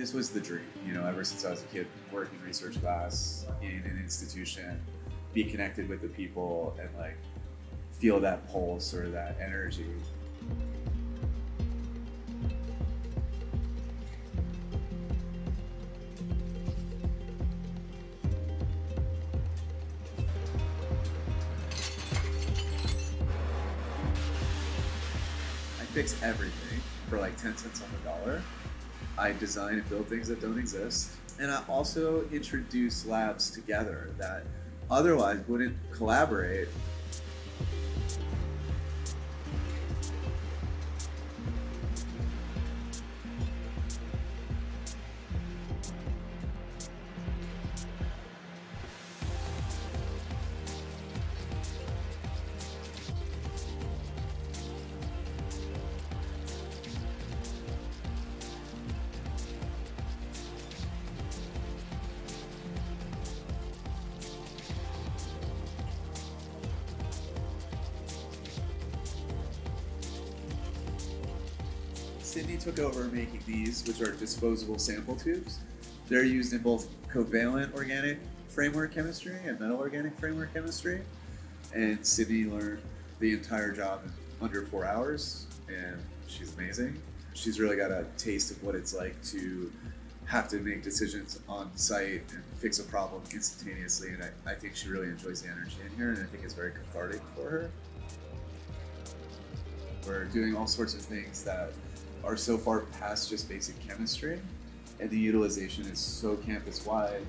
this was the dream, you know, ever since I was a kid, work in research class in an institution, be connected with the people and like feel that pulse or that energy. I fix everything for like 10 cents on the dollar. I design and build things that don't exist. And I also introduce labs together that otherwise wouldn't collaborate. Sydney took over making these, which are disposable sample tubes. They're used in both covalent organic framework chemistry and metal organic framework chemistry. And Sydney learned the entire job in under four hours, and she's amazing. She's really got a taste of what it's like to have to make decisions on site and fix a problem instantaneously. And I, I think she really enjoys the energy in here, and I think it's very cathartic for her. We're doing all sorts of things that are so far past just basic chemistry, and the utilization is so campus wide.